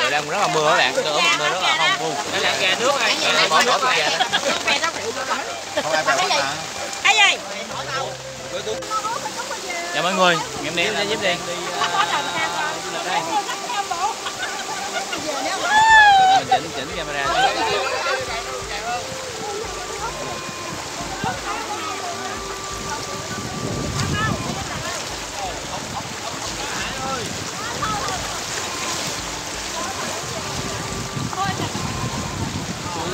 trời đang rất là mưa các bạn. Tôi ở một nơi rất là hoang vu Nó đang ra nước ơi. Tôi bỏ bỏ tôi ra đó. Không ai bảo mà cái gì? Chào mọi người. Ngày hôm nay em giúp mình chỉnh chỉnh camera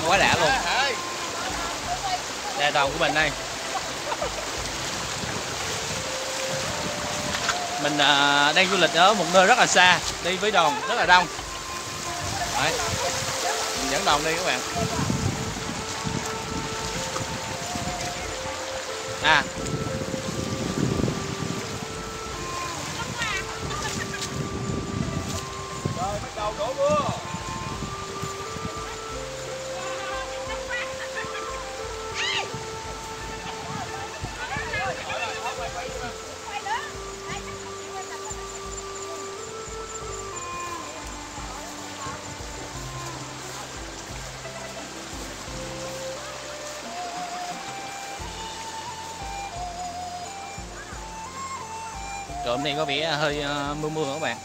quá đã luôn đây của mình đây. Mình à, đang du lịch ở một nơi rất là xa đi với đoàn rất là đông. Đấy. mình dẫn đoàn đi các bạn. À rồi hôm nay có vẻ hơi ờ, mưa mưa các bạn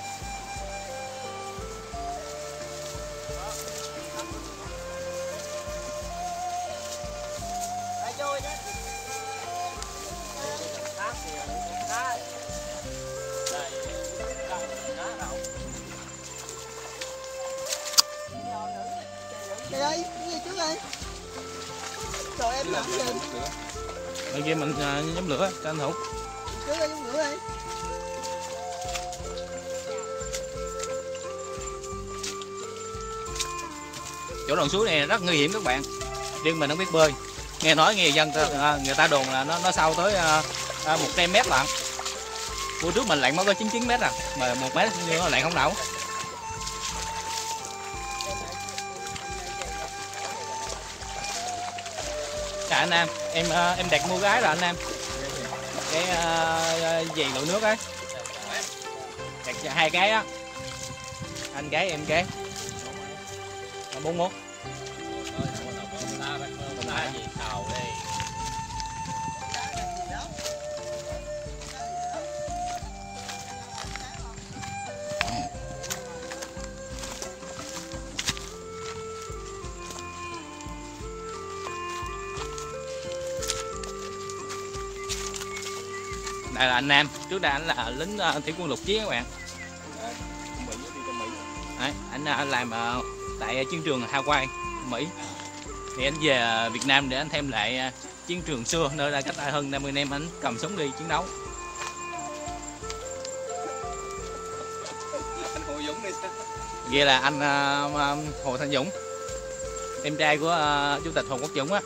ơi, cái gì trước đây? Trời em làm gì? ở kia mình ờ, nhóm lửa tranh thủ Trước đây giống nữa đây. Chỗ đoạn suối này rất nguy hiểm các bạn riêng mình không biết bơi nghe nói nghe dân ta, à, người ta đồn là nó nó sâu tới à, à, một trăm mét lận bữa trước mình lặn mới có 99 mét à mà một mét như nó lặn không nổi Dạ anh Nam, em em đặt mua gái rồi anh Nam. Cái uh, gì lội nước ấy. Đặt hai cái á. Anh cái em cái. Bốn mốt. Đây là anh Nam, trước đây anh là lính uh, thủy quân lục chiến các bạn. Đấy, anh uh, làm uh, tại à, chiến trường Hawaii, Mỹ. Thì anh về à, Việt Nam để anh thêm lại à, chiến trường xưa nơi đã cách đây hơn 50 năm anh cầm súng đi chiến đấu. Vậy là anh uh, uh, Hồ Thanh Dũng, em trai của uh, chủ tịch Hồ Quốc Dũng á.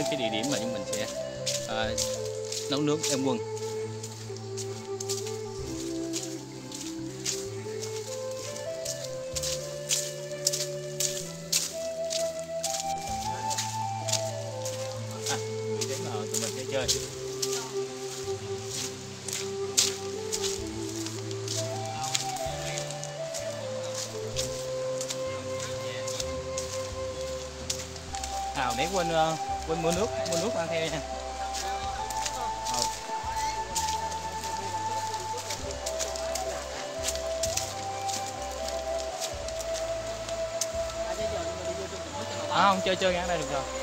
Tới cái địa điểm mà chúng mình sẽ uh, nấu nướng em quân. Quên quên mua nước mua nước mang theo nha. À, không chơi chơi ngang đây được rồi.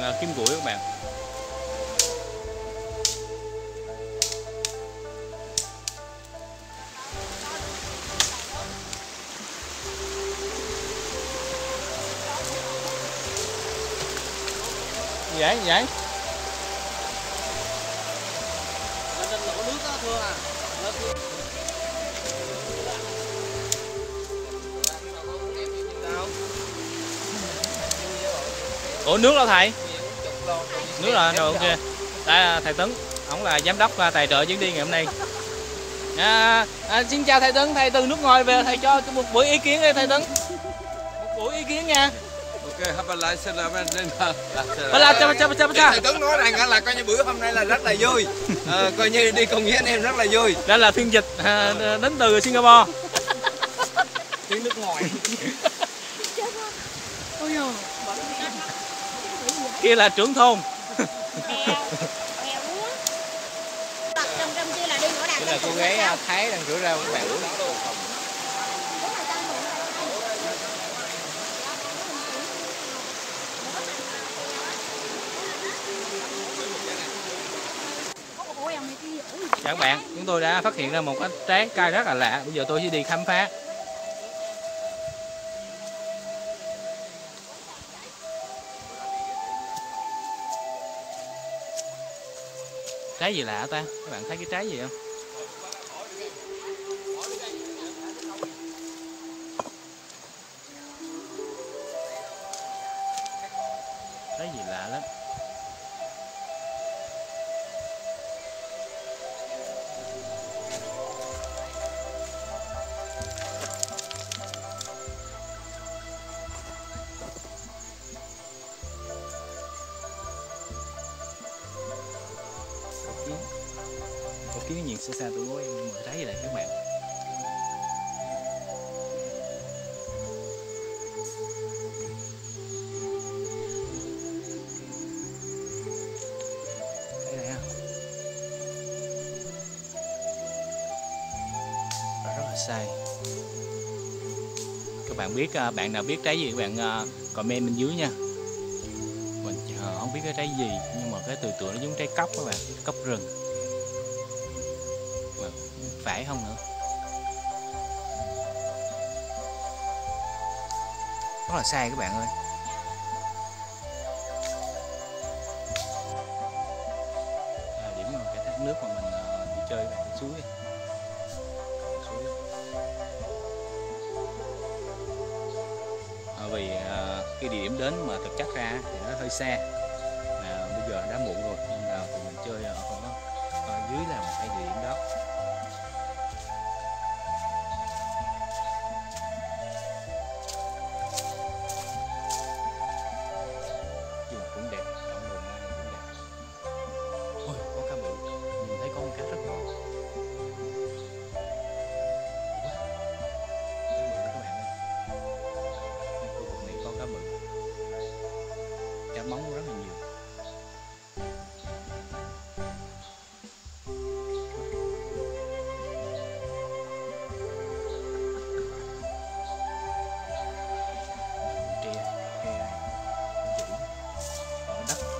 Mấy anh kiếm củi các bạn. Gì vậy? Gì vậy? Mình đổ nước đó thưa à. ủa, nước đâu thầy? Nước là rồi ok. Đây là thầy Tấn ông là giám đốc à, tài trợ chuyến đi ngày hôm nay. À, à, xin chào thầy Tấn thầy từ nước ngoài về thầy cho một buổi ý kiến đi thầy Tấn một buổi ý kiến nha. Ok, hấp lại xin là bên chà chà Thầy Tuấn nói rằng là coi như bữa hôm nay là rất là vui. Ờ, Coi như đi cùng với anh em rất là vui. Đây là phiên dịch à, đến từ Singapore. Tiếng nước ngoài. Kia là trưởng thôn nghèo nghèo luôn á tập trong trong kia là đi ngõ đạp đây là cô gái à, Thái đang rửa rau các bạn Chào các bạn, chúng tôi đã phát hiện ra một cái trái cây rất là lạ. Bây giờ tôi sẽ đi khám phá. Trái gì lạ ta? Các bạn thấy cái trái gì không? Một cái nhìn xa xa tôi có em mở trái các bạn. Đây rất là sai các bạn biết à, bạn nào biết trái gì, các bạn à, comment bên dưới nha. Mình ờ, không biết cái trái gì, nhưng mà cái từ tượng nó giống trái cóc các bạn, cóc rừng phải không nữa? Rất là sai các bạn ơi. À, điểm mà cái thác nước mà mình uh, đi chơi các bạn cái suối này. suối à, vì uh, cái địa điểm đến mà thực chất ra thì nó hơi xa. Mà bây giờ đã muộn rồi nên là mình chơi ở, ở, ở dưới là một cái địa điểm đó.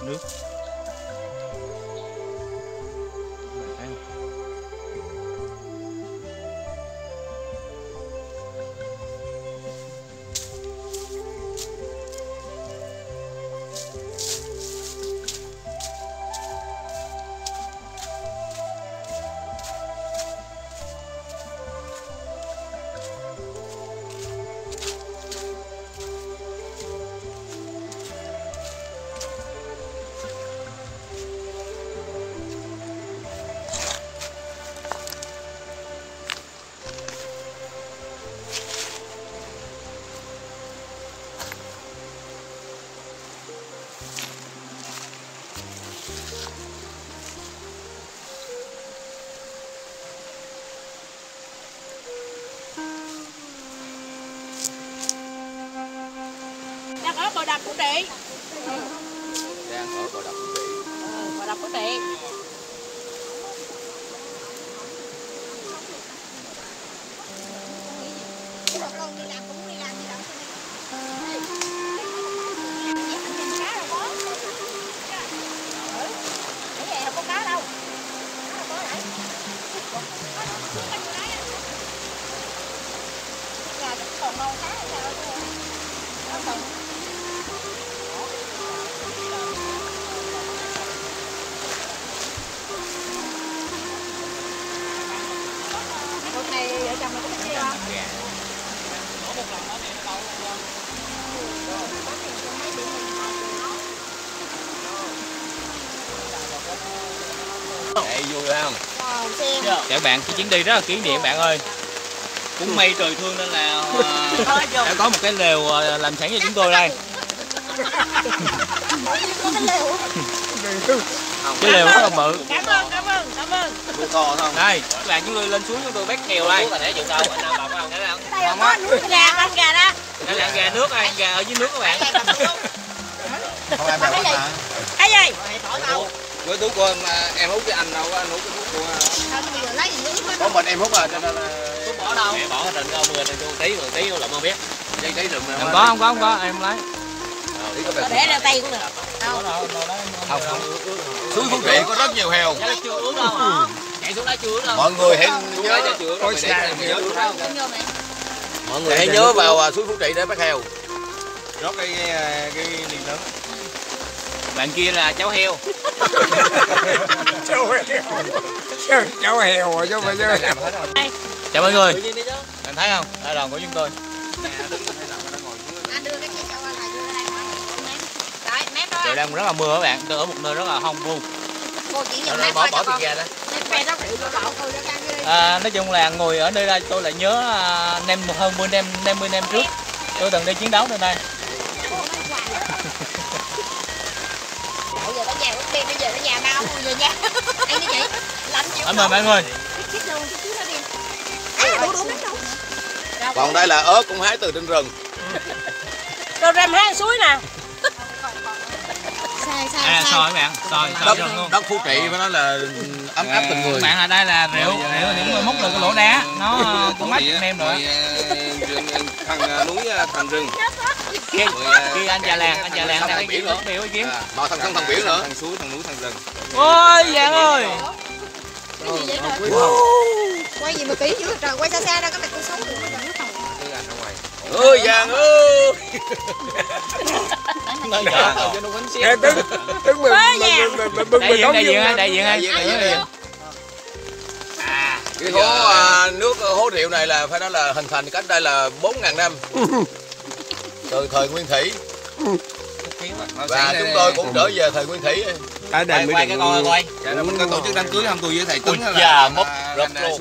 Ở đập của chị đang ở bờ đập Phú Trị. ừ, đập của chị Cái bọn con đi không? Ê, vui không? Wow, xem. Các bạn cái chuyến đi rất là kỷ niệm bạn ơi. Cũng may trời thương nên là dùng đã có một cái lều ờ, làm sẵn cho chúng tôi đây cái lều rất là bự. Cảm ơn, cảm ơn, cảm ơn. Vui to không đây các bạn chúng tôi lên xuống chúng tôi bắt kèo đây. Là để chịu đâu? Anh nào ăn cái là gà, con gà đó. Đây là gà nước đây gà ở dưới nước các bạn. Không em đâu cái gì? hả Cái gì? với thuốc của em à, em hút cái anh đâu có anh hút cái thuốc của hết? có mình em hút à cho nên là thuốc bỏ đâu? Mẹ bỏ trên ông người trên tí rồi tí lụm không biết giấy rừng không có không có không có em lấy. Tí có Để ra tay cũng được không không suối Phú Trị có rất nhiều heo Dạ, chưa ướt đâu hả chạy xuống đó chưa ướt đâu mọi người hãy nhớ mọi người hãy nhớ vào à, suối Phú Trị để bắt heo Rót cái cái, ly lớn bạn kia là cháu heo Cháu heo Cháu heo rồi chứ cháu heo chào mọi người bạn thấy không đại đoàn của chúng tôi Anh đưa cái cây cho là đưa đây Ném Đấy, ném đó trời đang rất là mưa các bạn tôi ở một nơi rất là hoang vu. Cô chỉ Rồi nhìn ném bỏ bỏ tiền ra đó à, nói chung là ngồi ở nơi đây tôi lại nhớ à, năm hơn 10 năm 50 năm trước. Tôi từng đi chiến đấu nơi đây. Bây giờ tới nhà cũng đi, bây giờ tới nhà mau về nhà. Ăn đi chị Lạnh chịu cảm ơn mọi người. Chích luôn, chích nó đi. À, còn đây là ớt cũng hái từ trên rừng. Rồi rem hai suối nè Sai, sai, à sai các bạn soi đất soi luôn. đất Phú Trị phải nói là ấm áp tình người. Bạn ở đây là rượu rượu điểm múc được cái lỗ đá. nó cũng mát anh em nữa thằng núi thằng rừng. Kia kia anh già làng anh già làng đang đi nữa. biểu ý kiến. Mà thằng sông thằng biển nữa. Thằng suối, thằng núi, thằng rừng. Ôi dạng ơi Cái gì vậy trời? Quay gì mà kỹ dữ trời, quay xa xa ra cái mặt tôi xấu được. nó ơi vàng ơi Ê, Tướng, tướng mình, mình, mình, mình, mình, mình, đại diện đóng đại diện diện. cái hố à, nước hố rượu này là phải nói là hình thành cách đây là 4.000 năm từ thời nguyên thủy và chúng tôi cũng trở về thời nguyên thủy Ở đây mới được coi dạ, mình có tổ chức đám cưới không tôi với thầy Tuấn Ui già, mốc rập là luôn.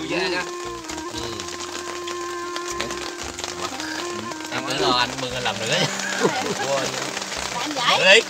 Tưởng là anh mừng anh làm nữa. Anh giải đi